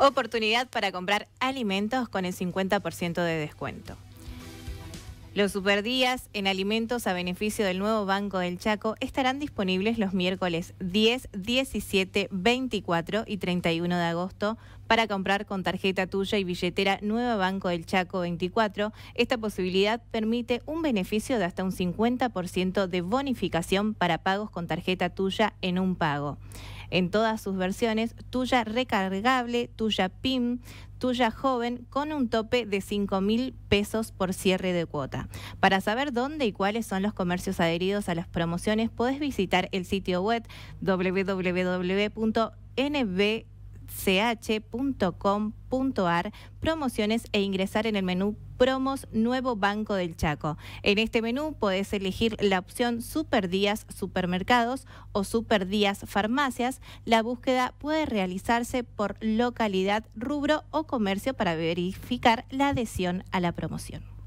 Oportunidad para comprar alimentos con el 50% de descuento. Los superdías en alimentos a beneficio del nuevo Banco del Chaco estarán disponibles los miércoles 10, 17, 24 y 31 de agosto para comprar con tarjeta tuya y billetera Nueva Banco del Chaco 24. Esta posibilidad permite un beneficio de hasta un 50% de bonificación para pagos con tarjeta tuya en un pago en todas sus versiones, tuya recargable, tuya PIM, tuya joven, con un tope de 5 mil pesos por cierre de cuota. Para saber dónde y cuáles son los comercios adheridos a las promociones, puedes visitar el sitio web www.nb ch.com.ar promociones e ingresar en el menú Promos Nuevo Banco del Chaco. En este menú podés elegir la opción Super Días Supermercados o Super Días Farmacias. La búsqueda puede realizarse por localidad, rubro o comercio para verificar la adhesión a la promoción.